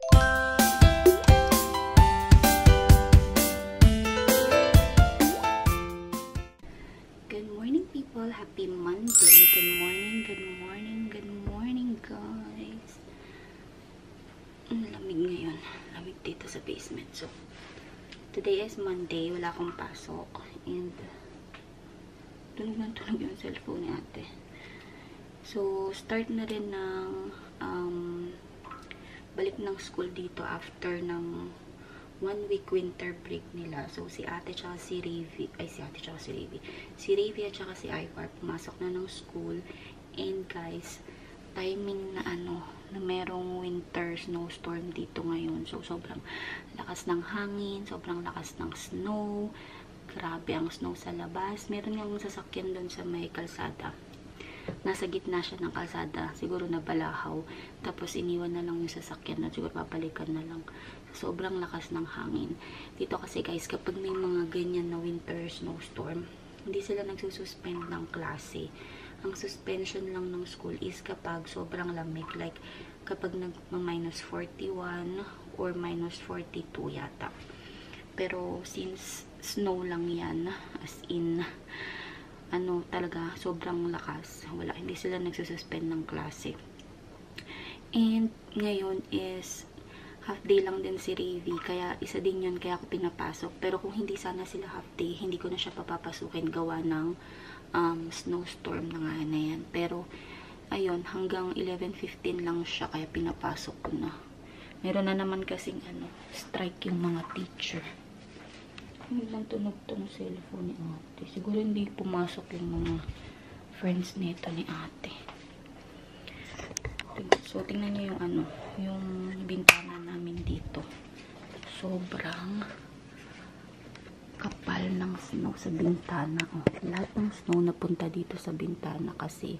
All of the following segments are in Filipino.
Good morning people. Happy Monday. Good morning, good morning, good morning guys. Ang lamig ngayon. Lamig dito sa basement. So, today is Monday. Wala akong pasok. And, tunog na tunog yung cellphone ni ate. So, start na rin ng um, balik ng school dito after ng one week winter break nila. So, si ate tsaka si Ravi, ay si ate tsaka si Ravi, si Ravi at tsaka si Ivar pumasok na ng school. And guys, timing na ano, na merong winter snowstorm dito ngayon. So, sobrang lakas ng hangin, sobrang lakas ng snow, grabe ang snow sa labas. Meron yung sasakyan doon sa may kalsada nasa gitna siya ng kalsada, siguro nabalahaw, tapos iniwan na lang yung sasakyan na siguro papalikan na lang. Sobrang lakas ng hangin. Dito kasi guys, kapag may mga ganyan na winter snowstorm, hindi sila nagsususpend ng klase. Ang suspension lang ng school is kapag sobrang lamig, like kapag nag-minus 41 or minus 42 yata. Pero since snow lang yan, as in, ano talaga, sobrang lakas. Wala, hindi sila nagsususpend ng klase. And, ngayon is, half day lang din si Ravi, kaya isa din yun, kaya ako pinapasok. Pero kung hindi sana sila half day, hindi ko na siya papapasukin gawa ng um, snowstorm na nga na yan. Pero, ayun, hanggang 11.15 lang siya, kaya pinapasok ko na. Meron na naman kasing, ano, strike yung mga teacher. Hindi lang tunog tong cellphone ni ate. Siguro hindi pumasok yung mga friends nito ni ate. So, tingnan niyo yung ano, yung bintana namin dito. Sobrang kapal ng snow sa bintana. Oh, lahat ng snow napunta dito sa bintana kasi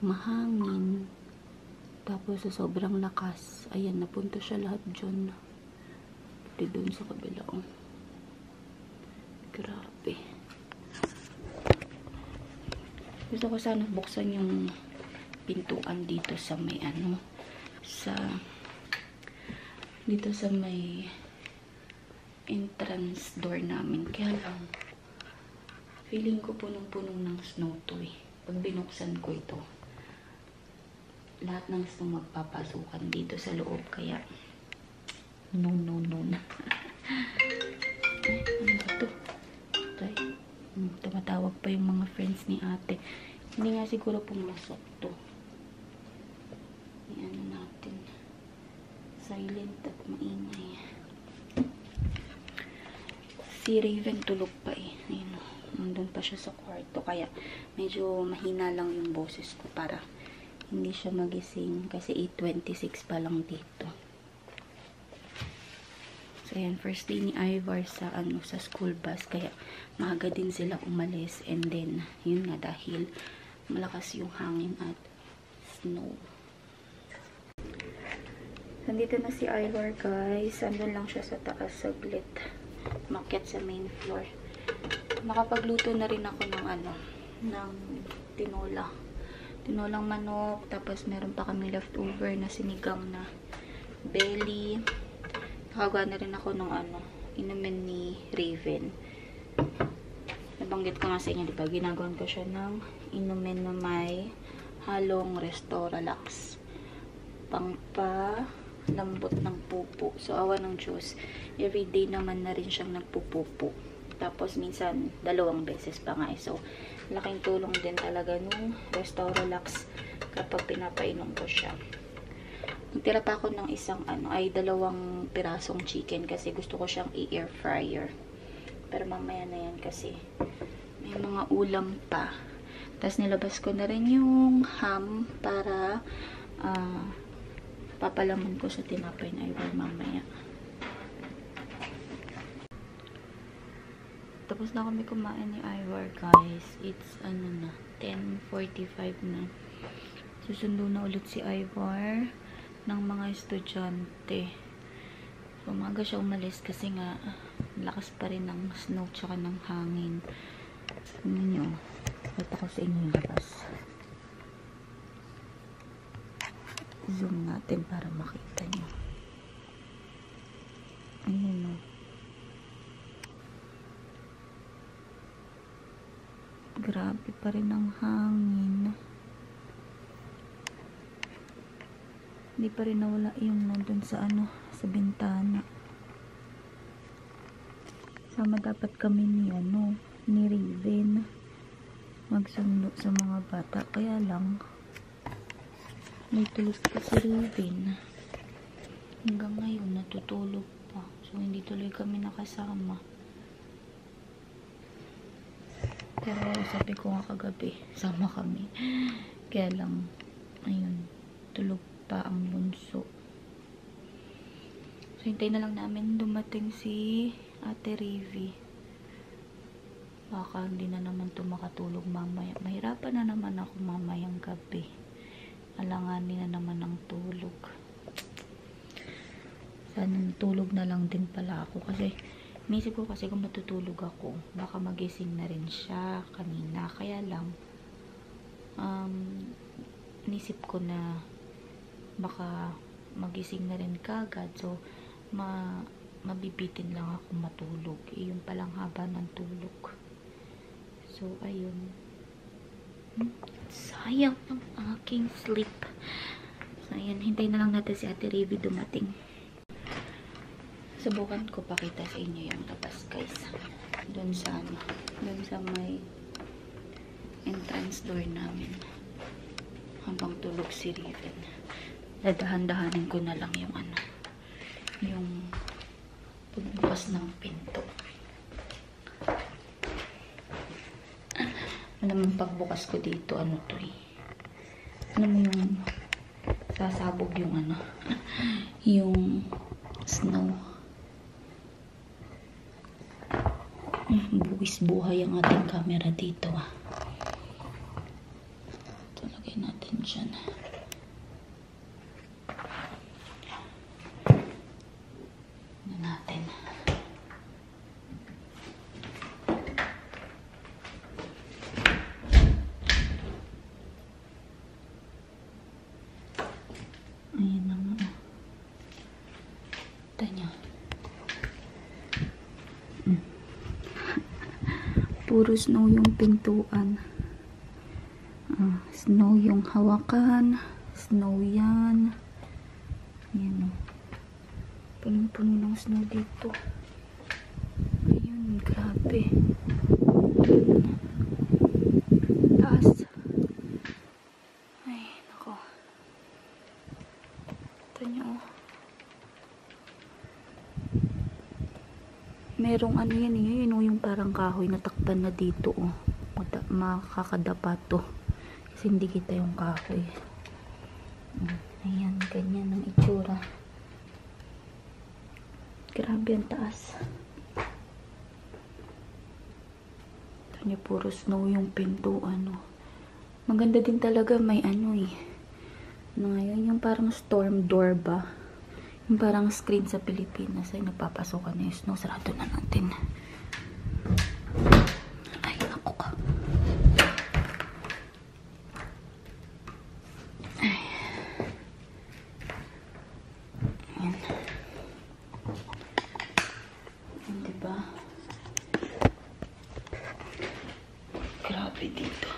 mahangin. Tapos sa sobrang lakas, ayan, napunta siya lahat dyan. Pati doon sa kabila. Oh. Grabe. Gusto ko sana buksan yung pintuan dito sa may ano, sa dito sa may entrance door namin. Kaya lang, feeling ko punong-punong ng snow to eh. Pag binuksan ko ito, lahat ng snow magpapasukan dito sa loob. Kaya, no, no, no tumatawag pa yung mga friends ni ate. Hindi nga siguro pumasok to. Iyan natin. Silent at maingay. Si Raven tulog pa eh. Ayun, nandun pa siya sa kwarto. Kaya medyo mahina lang yung boses ko para hindi siya magising. Kasi 8.26 pa lang dito. Ayan, first day ni Ivar sa, ano, sa school bus. Kaya, maaga din sila umalis. And then, yun nga, dahil malakas yung hangin at snow. Nandito na si Ivar, guys. Andun lang siya sa taas saglit. Makit sa main floor. Nakapagluto na rin ako ng, ano, ng tinola. Tinolang manok. Tapos, meron pa kami leftover na sinigang na belly. Nakagawa na rin ako ng ano, inumin ni Raven. Nabanggit ko nga sa inyo, di ba? Ginagawan ko siya ng inumin na may halong Restoralax. Pangpa lambot ng pupo. So, awa ng Diyos. Everyday naman na rin siyang nagpupupo. Tapos, minsan, dalawang beses pa nga. eh. So, laking tulong din talaga nung Restoralax kapag pinapainom ko siya. Nagtira pa ako ng isang ano, ay dalawang pirasong chicken kasi gusto ko siyang i-air fryer. Pero mamaya na yan kasi may mga ulam pa. Tapos nilabas ko na rin yung ham para uh, papalaman ko sa tinapay na iwan mamaya. Tapos na kami kumain ni Ivar, guys. It's, ano na, 10.45 na. Susundo na ulit si Ivar ng mga estudyante. So, umaga siya umalis kasi nga lakas pa rin ng snow tsaka ng hangin. Tingnan nyo. Ito ko sa inyo yung labas. Zoom natin para makita nyo. Ayan o. Grabe pa rin ang hangin. Hindi pa rin nawala yung nandun sa ano, sa bintana. Sama dapat kami ni ano, ni Raven magsundo sa mga bata. Kaya lang, may tulog pa si Raven. Hanggang ngayon, natutulog pa. So, hindi tuloy kami nakasama. Pero sabi ko nga kagabi, sama kami. Kaya lang, ayun, tulog pa ang bunso. So, hintay na lang namin dumating si Ate Rivi. Baka hindi na naman ito makatulog mamaya. Mahirapan na naman ako mamayang gabi. Alanganin na naman ang tulog. Sana tulog na lang din pala ako kasi Inisip ko kasi kung matutulog ako, baka magising na rin siya kanina. Kaya lang, um, inisip ko na baka magising na rin kagad. So, ma mabibitin lang ako matulog. Eh, yun palang haba ng tulog. So, ayun. Hmm, sayang ang aking sleep. So, ayun. Hintay na lang natin si Ate Rivi dumating. Subukan ko pakita sa inyo yung labas guys. Doon sa ano, doon sa may entrance door namin. Habang tulog si Riven. Dadahan-dahanin ko na lang yung ano, yung pagbukas ng pinto. Alam mo, pagbukas ko dito, ano to eh. Mo yung sasabog yung ano, yung snow. buwis buhay ang ating camera dito ah. Ito lagay natin dyan. Ano natin. Ayan na nga. Ito niya. Puro snow yung pintuan. Uh, snow yung hawakan. Snow yan. Ayan o. Punong-puno ng snow dito. Ayun, grabe. Taas. Ay, nako. Ito nyo o. merong ano yan eh, yun yung parang kahoy na takpan na dito oh. Makakadapa to. Kasi hindi kita yung kahoy. Hmm, ayan, ganyan ang itsura. Grabe ang taas. Niya, puro snow yung pinto, ano. Maganda din talaga, may ano eh. Ano ngayon, yung parang storm door ba? Yung parang screen sa Pilipinas ay napapasokan na yung snow. Sarado na natin. Ay, naku ka. Ay. Ayan. Ayan, diba? Grabe dito.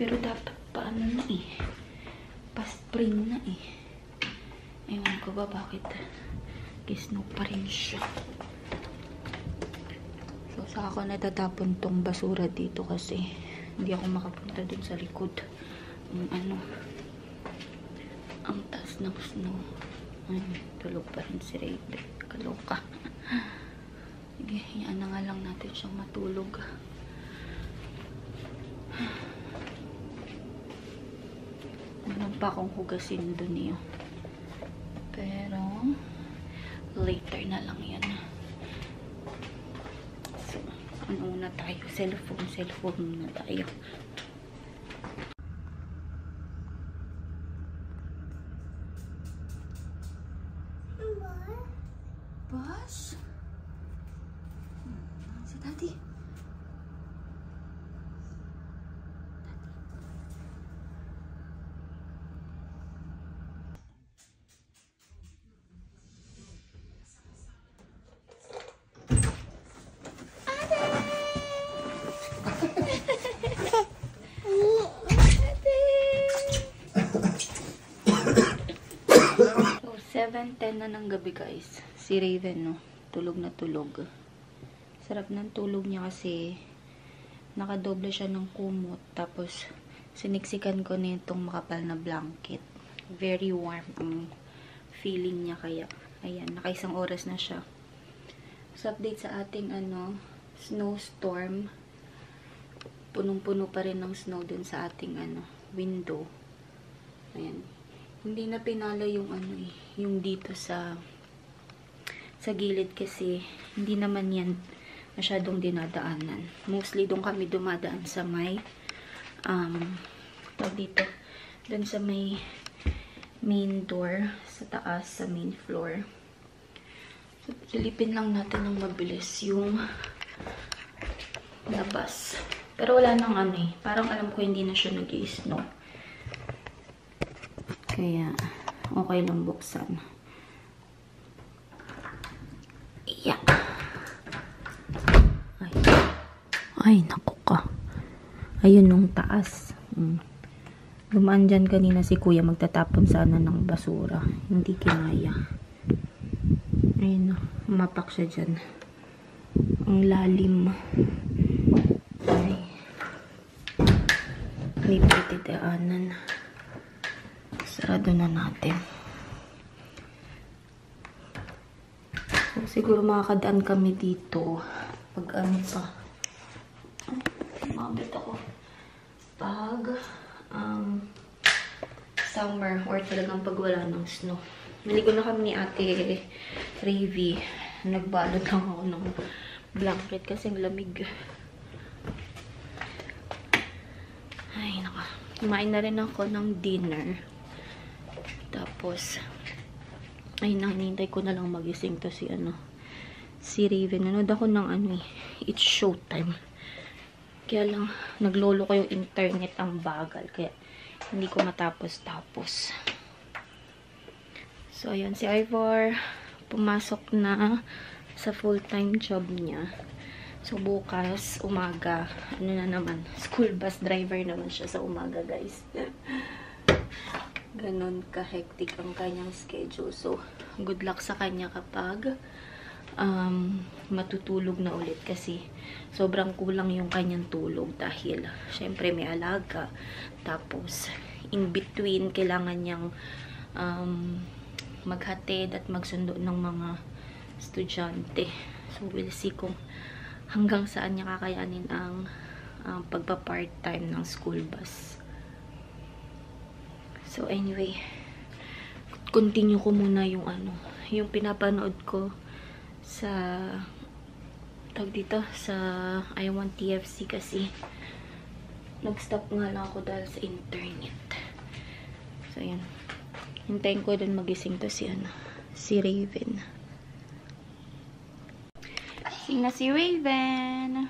Pero dapat paano na eh. Pa-spring na eh. Ewan ko ba bakit kisno pa rin siya. So, sa ako natatapon tong basura dito kasi hindi ako makapunta dun sa likod. Yung ano, ang taas ng snow. Ay, tulog pa rin si Raven. Kaloka. Sige, yan na nga lang natin siyang matulog. Meron pa akong hugasin dun eh. Pero, later na lang yan. So, ano na tayo? Cellphone, cellphone na tayo. Bus? Si Daddy. 7.10 na ng gabi guys. Si Raven no, tulog na tulog. Sarap ng tulog niya kasi nakadoble siya ng kumot. Tapos siniksikan ko na itong makapal na blanket. Very warm ang feeling niya kaya. Ayan, nakaisang oras na siya. So update sa ating ano, snowstorm. Punong-puno pa rin ng snow dun sa ating ano, window. Ayan. Hindi na pinala yung ano eh, yung dito sa sa gilid kasi hindi naman yan masyadong dinadaanan. Mostly doon kami dumadaan sa may um, tawag dito, doon sa may main door sa taas, sa main floor. So, silipin lang natin ng mabilis yung labas. Pero wala nang ano eh. Parang alam ko hindi na siya nag-i-snow. Kaya, okay lang buksan. Yeah. Ay. Ay, naku ka. Ayun nung taas. Mm. Dumaan dyan kanina si kuya magtatapon sana ng basura. Hindi kinaya. Ayun. Mapak siya dyan. Ang lalim. Ay. Hindi pwede daanan. Sarado na natin. So, siguro makakadaan kami dito. Pag ano pa. Mabit ako. Pag um, summer or talagang pag wala ng snow. Naligo na kami ni ate Ravi. Nagbalot lang ako ng blanket kasi lamig. Ay, naka. Kumain na rin ako ng dinner. Tapos, ay, nanginintay ko na lang magising to si ano, si Raven. Nanood ako ng ano eh, it's showtime. Kaya lang, naglolo ko yung internet ang bagal. Kaya, hindi ko matapos-tapos. So, ayan, si Ivor, pumasok na sa full-time job niya. So, bukas, umaga, ano na naman, school bus driver naman siya sa umaga, guys. Ganon ka-hectic ang kanyang schedule. So, good luck sa kanya kapag um, matutulog na ulit kasi sobrang kulang yung kanyang tulog dahil syempre may alaga. Tapos, in between, kailangan niyang um, maghatid at magsundo ng mga estudyante. So, we'll see kung hanggang saan niya kakayanin ang um, pagpa-part-time ng school bus. So, anyway, continue ko muna yung ano, yung pinapanood ko sa tag dito, sa I Want TFC kasi nag-stop nga lang ako dahil sa internet. So, yun. Hintayin ko din magising to si ano, si Raven. Sing na si Raven.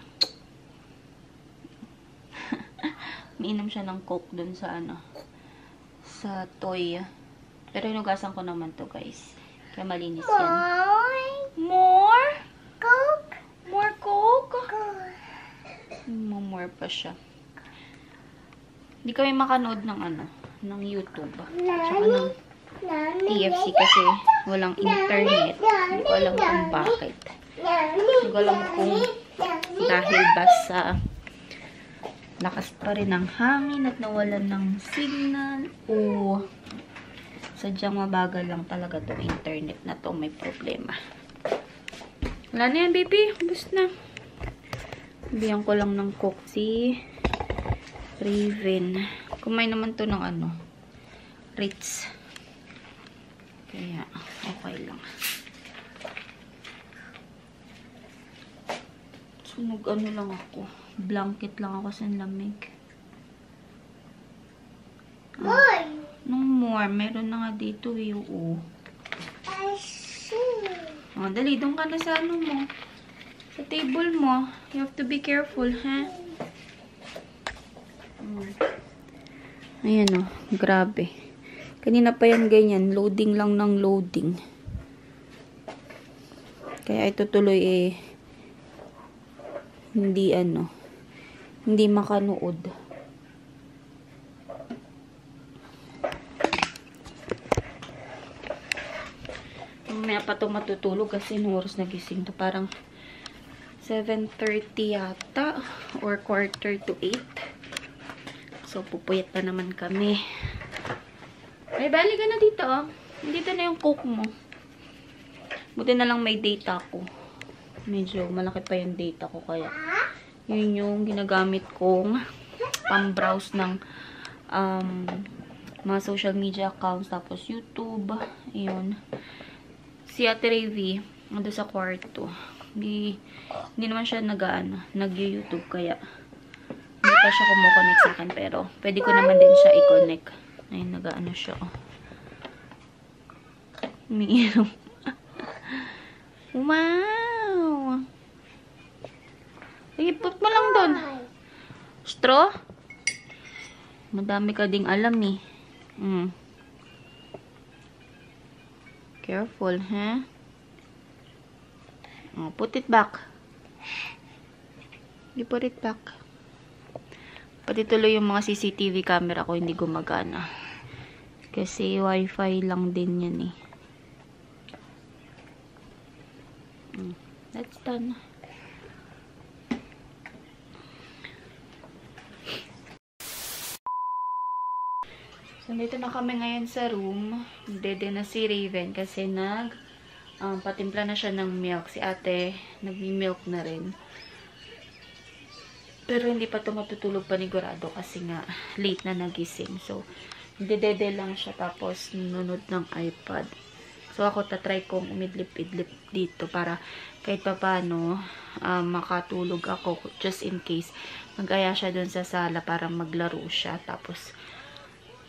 Miinom siya ng coke dun sa ano, sa toy. Pero inugasan ko naman to guys. Kaya malinis yan. More? Coke? More coke? Coke. Mo more pa siya. Hindi kami makanood ng ano, ng YouTube. Tsaka ng TFC kasi walang internet. Hindi ko alam kung bakit. Hindi ko alam kung dahil ba sa lakas pa rin ng hangin at nawalan ng signal o sadyang mabagal lang talaga tong internet na to may problema. Wala na yan, baby. Ubus na. Bigyan ko lang ng coke si Raven. Kumain naman to ng ano, Ritz. Kaya, okay lang. Sunog ano lang ako. Blanket lang ako sa lamig. Boy, Nung more, meron na nga dito eh, oo. I see. Oh, dali, doon ka na sa ano mo. Sa table mo. You have to be careful, ha? Mm. Ayan o, grabe. Kanina pa yan ganyan, loading lang ng loading. Kaya ito tuloy eh, hindi ano, hindi makanood. mamaya pa ito matutulog kasi nung oras nagising to. Parang 7.30 yata or quarter to 8. So, pupuyat pa naman kami. Ay, bali ka na dito, oh. Dito na yung coke mo. Buti na lang may data ko. Medyo malaki pa yung data ko, kaya yun yung ginagamit kong pang-browse ng um, mga social media accounts, tapos YouTube, yun. Si Ate Ravi, ando sa kwarto. Hindi, hindi naman siya nag-ano, nag-YouTube, kaya hindi pa siya kumukonect sa akin, pero pwede ko naman din siya i-connect. Ayun, nag-ano siya, oh. Umiinom. wow! Sige, put mo lang doon. Straw? Madami ka ding alam eh. Mm. Careful, ha? Oh, put it back. You put it back. Pati tuloy yung mga CCTV camera ko hindi gumagana. Kasi wifi lang din yan eh. Mm. That's done. So, dito na kami ngayon sa room. Dede na si Raven kasi nag um, patimpla na siya ng milk. Si ate, nagmi-milk na rin. Pero hindi pa ito matutulog panigurado kasi nga late na nagising. So, dedede lang siya tapos nunod ng iPad. So, ako tatry kong umidlip-idlip dito para kahit pa paano um, makatulog ako just in case mag-aya siya dun sa sala para maglaro siya. Tapos,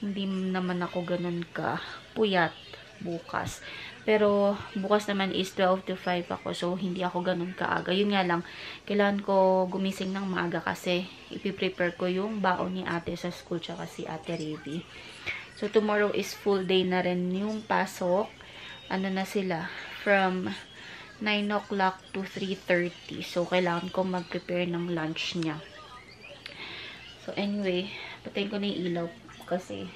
hindi naman ako ganun ka puyat bukas. Pero, bukas naman is 12 to 5 ako. So, hindi ako ganun kaaga. Yun nga lang, kailangan ko gumising ng maaga kasi ipiprepare ko yung baon ni ate sa school tsaka si ate Revi. So, tomorrow is full day na rin yung pasok. Ano na sila? From 9 o'clock to 3.30. So, kailangan ko mag-prepare ng lunch niya. So, anyway, patayin ko na yung ilaw kasi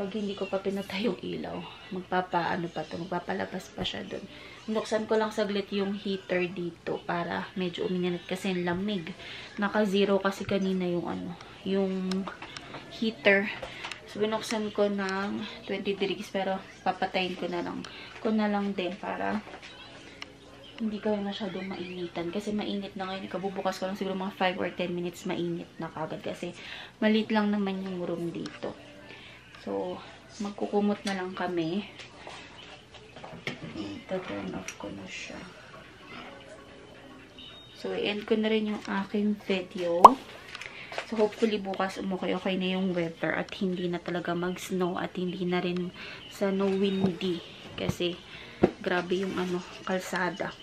pag hindi ko pa pinatay yung ilaw, magpapaano pa to, magpapalabas pa siya dun. Nuksan ko lang saglit yung heater dito para medyo uminit kasi lamig. Naka-zero kasi kanina yung ano, yung heater. So, binuksan ko ng 20 degrees pero papatayin ko na lang. Ko na lang din para hindi kami masyadong mainitan. Kasi mainit na ngayon. Kabubukas ko lang siguro mga 5 or 10 minutes mainit na kagad. Kasi malit lang naman yung room dito. So, magkukumot na lang kami. Ito-turn off ko na siya. So, i-end ko na rin yung aking video. So, hopefully bukas umukay-okay na yung weather at hindi na talaga mag-snow at hindi na rin sa no windy. Kasi, grabe yung ano, kalsada.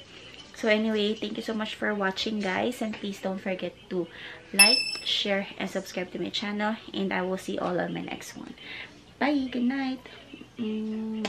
So anyway, thank you so much for watching guys and please don't forget to like, share, and subscribe to my channel and I will see all on my next one. Bye! Good night! Mm.